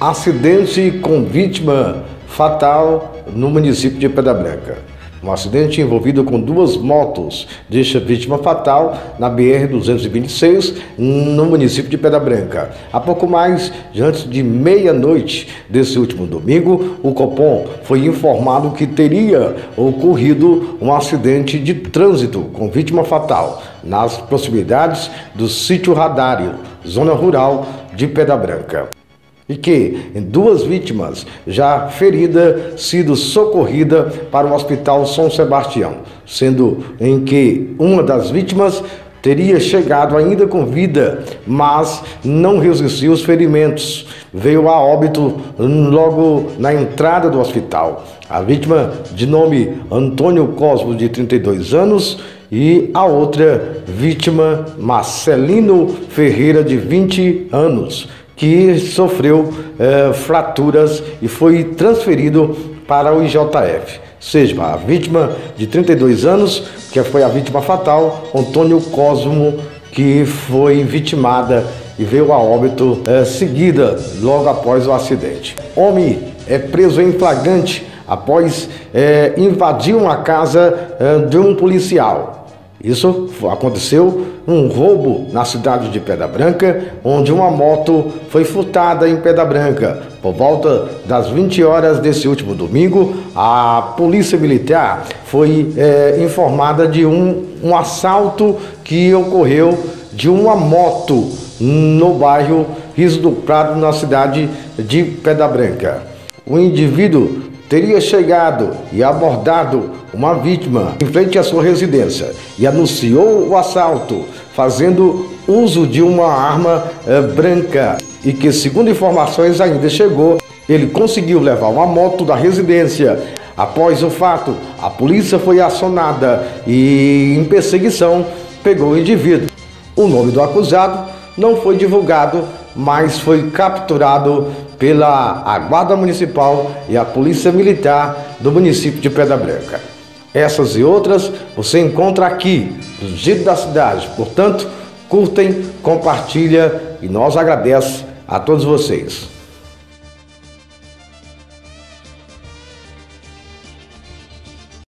Acidente com vítima fatal no município de Pedra Branca. Um acidente envolvido com duas motos deixa vítima fatal na BR-226, no município de Pedra Branca. Há pouco mais antes de meia-noite desse último domingo, o Copom foi informado que teria ocorrido um acidente de trânsito com vítima fatal nas proximidades do sítio Radário, zona rural de Pedra Branca e que duas vítimas já ferida sido socorrida para o Hospital São Sebastião, sendo em que uma das vítimas teria chegado ainda com vida, mas não resistiu aos ferimentos. Veio a óbito logo na entrada do hospital. A vítima, de nome Antônio Cosmo, de 32 anos, e a outra vítima, Marcelino Ferreira, de 20 anos que sofreu é, fraturas e foi transferido para o IJF. Seja a vítima de 32 anos, que foi a vítima fatal, Antônio Cosmo, que foi vitimada e veio a óbito é, seguida logo após o acidente. Homem é preso em flagrante após é, invadir uma casa é, de um policial. Isso aconteceu um roubo na cidade de Pedra Branca, onde uma moto foi furtada em Pedra Branca. Por volta das 20 horas desse último domingo, a Polícia Militar foi é, informada de um, um assalto que ocorreu de uma moto no bairro Riso do Prado, na cidade de Pedra Branca. O indivíduo teria chegado e abordado uma vítima em frente à sua residência e anunciou o assalto, fazendo uso de uma arma eh, branca e que, segundo informações, ainda chegou. Ele conseguiu levar uma moto da residência. Após o fato, a polícia foi acionada e, em perseguição, pegou o indivíduo. O nome do acusado não foi divulgado, mas foi capturado pela a Guarda Municipal e a Polícia Militar do município de Pedra Branca. Essas e outras você encontra aqui, no Giro da Cidade. Portanto, curtem, compartilha e nós agradecemos a todos vocês.